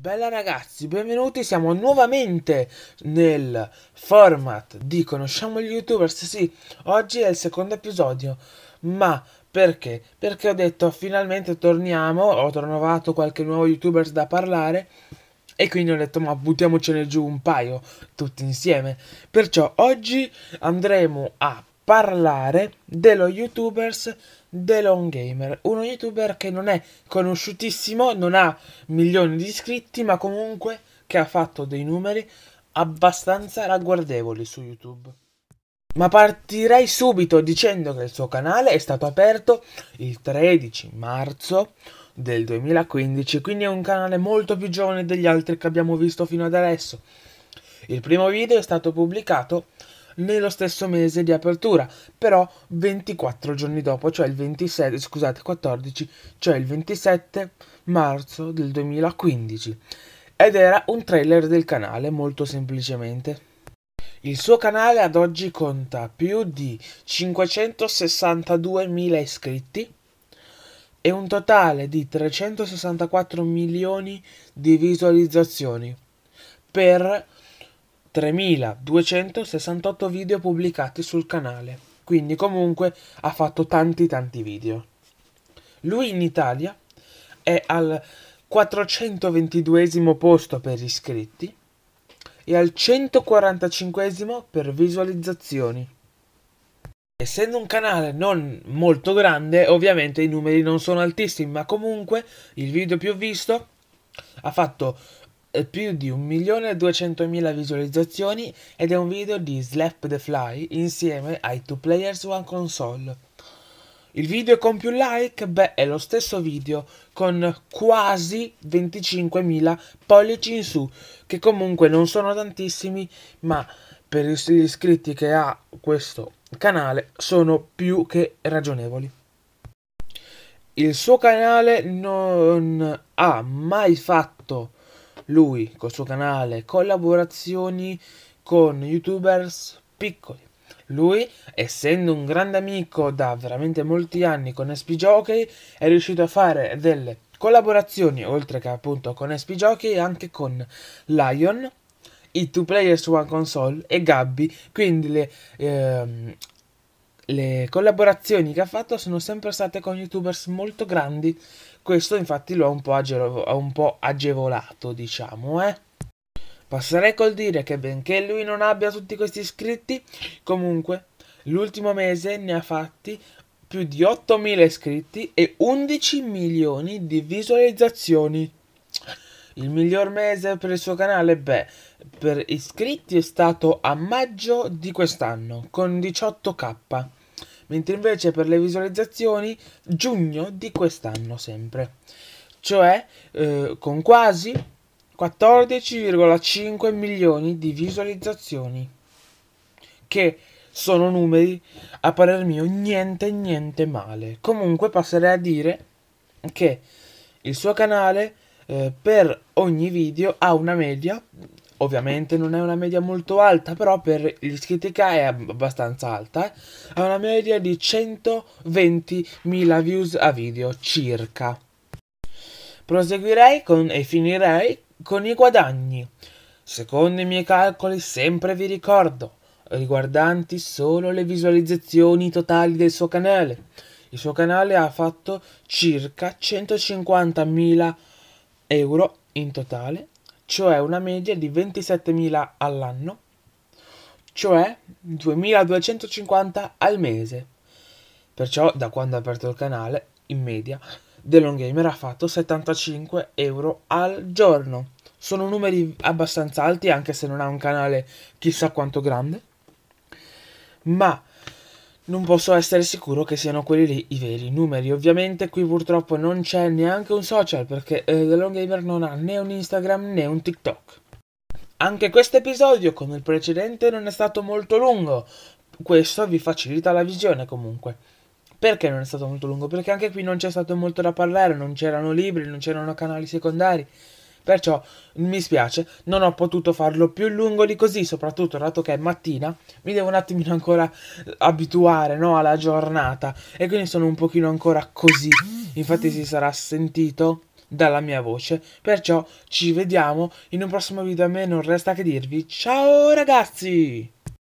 Bella ragazzi, benvenuti, siamo nuovamente nel format di Conosciamo gli youtubers, sì, oggi è il secondo episodio, ma perché? Perché ho detto finalmente torniamo, ho trovato qualche nuovo youtuber da parlare e quindi ho detto ma buttiamocene giù un paio tutti insieme. Perciò oggi andremo a parlare dello youtubers The Long Gamer, uno youtuber che non è conosciutissimo, non ha milioni di iscritti, ma comunque che ha fatto dei numeri abbastanza ragguardevoli su YouTube. Ma partirei subito dicendo che il suo canale è stato aperto il 13 marzo del 2015, quindi è un canale molto più giovane degli altri che abbiamo visto fino ad adesso. Il primo video è stato pubblicato nello stesso mese di apertura, però 24 giorni dopo, cioè il 27, scusate, 14, cioè il 27 marzo del 2015. Ed era un trailer del canale, molto semplicemente. Il suo canale ad oggi conta più di 562.000 iscritti e un totale di 364 milioni di visualizzazioni per 3268 video pubblicati sul canale. Quindi comunque ha fatto tanti tanti video. Lui in Italia è al 422 posto per iscritti e al 145 per visualizzazioni. Essendo un canale non molto grande, ovviamente i numeri non sono altissimi, ma comunque il video più visto ha fatto più di 1.200.000 visualizzazioni ed è un video di Slap the Fly insieme ai Two Players One Console. Il video con più like, beh, è lo stesso video con quasi 25.000 pollici in su, che comunque non sono tantissimi, ma per gli iscritti che ha questo canale sono più che ragionevoli. Il suo canale non ha mai fatto lui col suo canale collaborazioni con youtubers piccoli. Lui, essendo un grande amico da veramente molti anni con SP Jockey, è riuscito a fare delle collaborazioni, oltre che appunto con SP Jockey, anche con Lion, i Two Players One Console e Gabby. Quindi le, ehm, le collaborazioni che ha fatto sono sempre state con youtubers molto grandi questo infatti lo ha un po', age- un po agevolato, diciamo, eh. Passerei col dire che benché lui non abbia tutti questi iscritti, comunque l'ultimo mese ne ha fatti più di 8.000 iscritti e 11 milioni di visualizzazioni. Il miglior mese per il suo canale, beh, per iscritti è stato a maggio di quest'anno con 18k mentre invece per le visualizzazioni giugno di quest'anno sempre, cioè eh, con quasi 14,5 milioni di visualizzazioni, che sono numeri a parer mio niente niente male. Comunque passerei a dire che il suo canale eh, per ogni video ha una media ovviamente non è una media molto alta, però per gli iscritti ha è abbastanza alta. Eh? Ha una media di 120.000 views a video circa. Proseguirei con, e finirei con i guadagni. Secondo i miei calcoli, sempre vi ricordo, riguardanti solo le visualizzazioni totali del suo canale. Il suo canale ha fatto circa 150.000 euro in totale cioè una media di 27.000 all'anno, cioè 2.250 al mese. Perciò da quando ha aperto il canale, in media, The Long Gamer ha fatto 75 euro al giorno. Sono numeri abbastanza alti anche se non ha un canale chissà quanto grande. Ma non posso essere sicuro che siano quelli lì i veri numeri. Ovviamente qui purtroppo non c'è neanche un social perché eh, The Long Gamer non ha né un Instagram né un TikTok. Anche questo episodio, come il precedente, non è stato molto lungo. Questo vi facilita la visione comunque. Perché non è stato molto lungo? Perché anche qui non c'è stato molto da parlare, non c'erano libri, non c'erano canali secondari. Perciò mi spiace, non ho potuto farlo più lungo di così, soprattutto dato che è mattina, mi devo un attimino ancora abituare no, alla giornata e quindi sono un pochino ancora così. Infatti si sarà sentito dalla mia voce. Perciò ci vediamo in un prossimo video. A me non resta che dirvi ciao ragazzi!